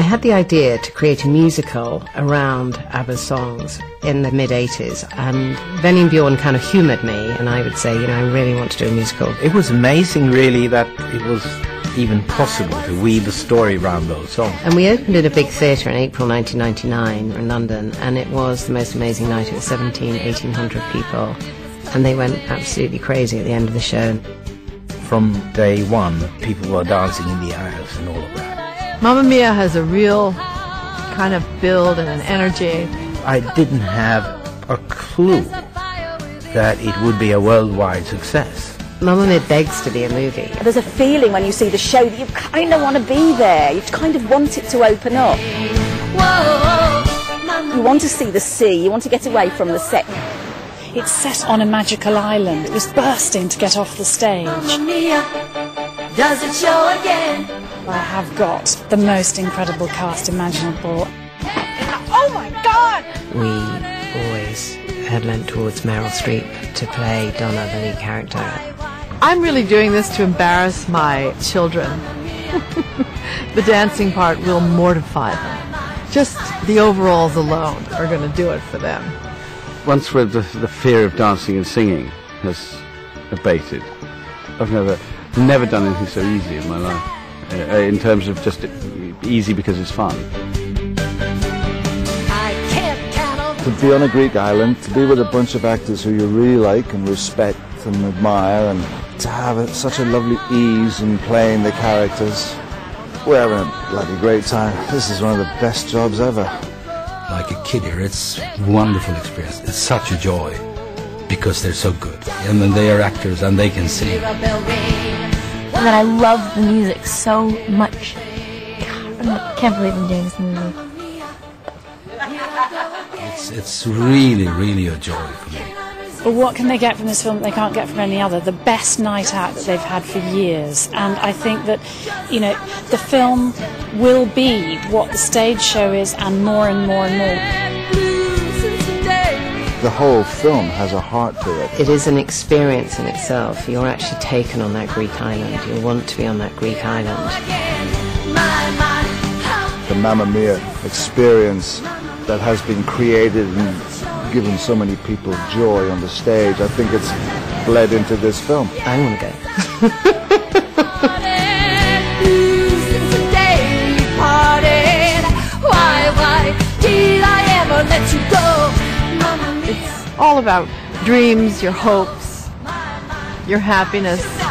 I had the idea to create a musical around ABBA's songs in the mid 80s, and Benny and Bjorn kind of humoured me, and I would say, you know, I really want to do a musical. It was amazing, really, that it was even possible to weave a story around those songs. And we opened in a big theatre in April 1999 in London, and it was the most amazing night. It was 17, 1800 people, and they went absolutely crazy at the end of the show. From day one, people were dancing in the aisles and all of that. Mamma Mia has a real kind of build and an energy. I didn't have a clue that it would be a worldwide success. Mamma Mia begs to be a movie. There's a feeling when you see the show that you kind of want to be there. You kind of want it to open up. You want to see the sea. You want to get away from the set. It's set on a magical island. It was bursting to get off the stage. Mamma Mia, does it show again? I have got the most incredible cast imaginable. Oh my God! We always had lent towards Meryl Streep to play Donna, the lead character. I'm really doing this to embarrass my children. the dancing part will mortify them. Just the overalls alone are going to do it for them. Once the, the fear of dancing and singing has abated, I've never, never done anything so easy in my life. Uh, in terms of just easy because it's fun. To be on a Greek island, to be with a bunch of actors who you really like and respect and admire, and to have a, such a lovely ease in playing the characters. We're having a bloody great time. This is one of the best jobs ever. Like a kid here, it's wonderful experience. It's such a joy because they're so good. And then they are actors and they can sing. And then I love the music so much. God, I can't believe I'm doing this movie. It's, it's really, really a joy for me. But what can they get from this film that they can't get from any other? The best night out that they've had for years. And I think that, you know, the film will be what the stage show is and more and more and more. The whole film has a heart to it. It is an experience in itself. You're actually taken on that Greek island. You want to be on that Greek island. The Mamma Mia experience that has been created and given so many people joy on the stage, I think it's bled into this film. I want to all about dreams, your hopes, your happiness.